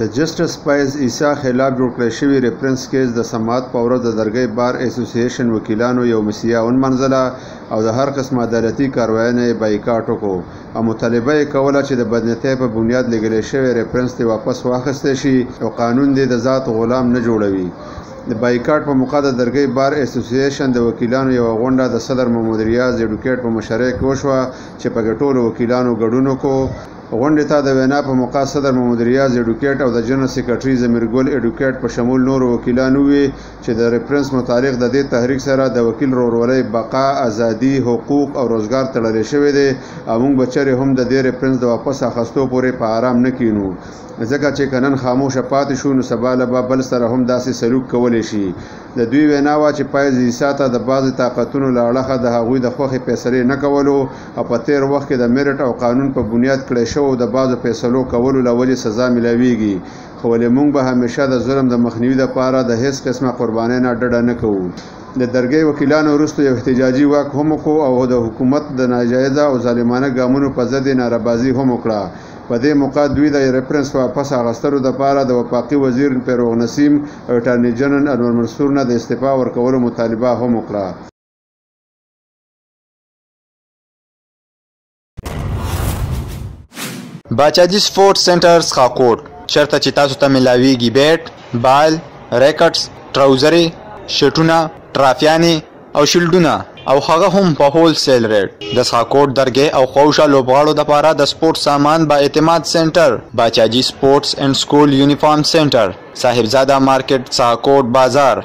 د جسټس پایز عیسی خلاف جوړ کړی شوی ریفرنس کیس د سماعت په ورځ د درګۍ بار اسوسییشن وکیلانو یو مسیحه ونمنځله او د هر قسم عدالتي کاروایانه یې بایکاټ وکړو او مطالبه یې کوله چې د بدنیتۍ په بنیاد لېږل شوی ریفرنس دې واپس واخیستل شي او قانون دې د ذات غلام نه جوړوي. د بایکاټ په موقع د درګۍ بار اسوسییشن د وکیلانو یوه غونډه د صدر محمد ریاض ایډوکېټ په مشرۍ کې وشوه چې پکې ټولو وکیلانو ګډون وکړو. غونډې ته د وینا په موقع صدر محمد ریاض ایډوکېټ او د جنرال سیکرټري ضمیر ګل ایډوکېټ په شمول نورو وکیلانو وویل چې د ریفرنس متعلق د دې تحریک سره د وکیل رورولۍ بقا ازادي حقوق او روزګار تړلې شوی دی او موږ بچره هم د دې ریفرنس د واپس اخستو پورې په آرام نه کینو ځکه چې کنن خاموش پاتې شو نو سبا له بل سره هم داسې سلوک کولې شي د دوی وینا وا چې پایز ایساته د بعض طاقتونو لاړخه د هغوی د خوخي فیصله نه کولو او په تیر وخت کې د میرټ او قانون په بنیاد کړې شو د بعض فیصلو کولو لولې سزا ملاويږي خو ولې موږ به همېشه د ظلم د مخنیوي لپاره د هېڅ قسمه قربانۍ نه ډډه نه کوو. د درګۍ وکیلانو وروسته یو احتجاجي واک هم وکړو او د حکومت د ناجایزه او ظالمانه ګامونو په ضد یې ناره بازي هم وکړه. په دې موقع دوی د ریفرنس واپس اخستلو لپاره د وفاقي وزیر نپیروغ نسیم او اټارني جنرل انور منصور نه د استعفا ورکولو مطالبه هم وکړه. باچاجي سپورټ سنټر څخه کوډ چرته چې تاسو ته ملاويږي بیټ بال ریکټس ټراوزري شټونه ټرافیانې او شیلډونه او هغه هم په هول سیل ریټ د څخه کوډ درګې او خوشا لوبغاړو د پاره د سپورټ سامان با اعتماد سنټر باچاجي سپورټس اینډ سکول یونیفارم سنټر صاحبزاده مارکیټ څخه کوډ بازار